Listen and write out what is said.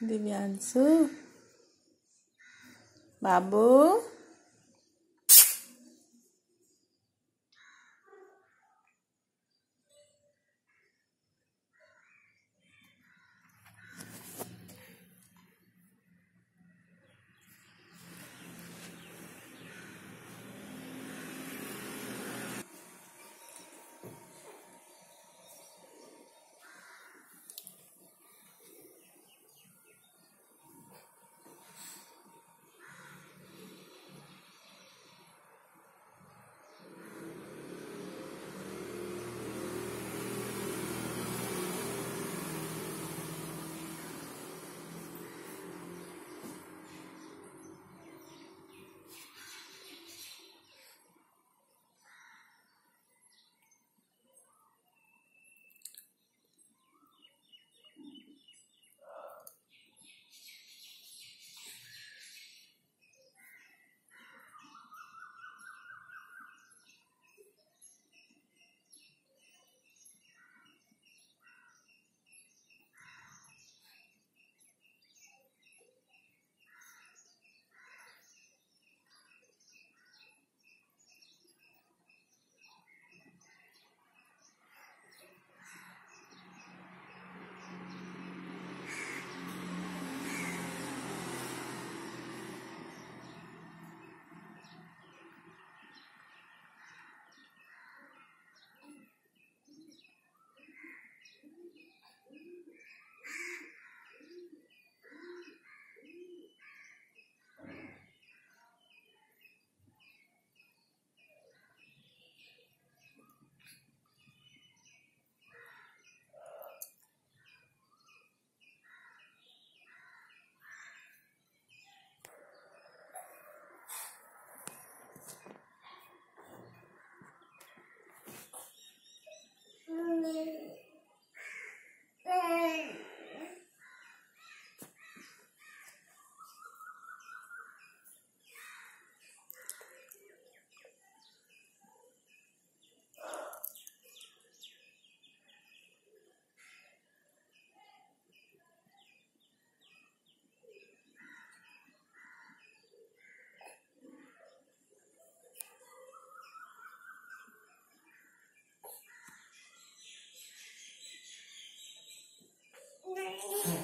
Divyansu Babu. Yeah.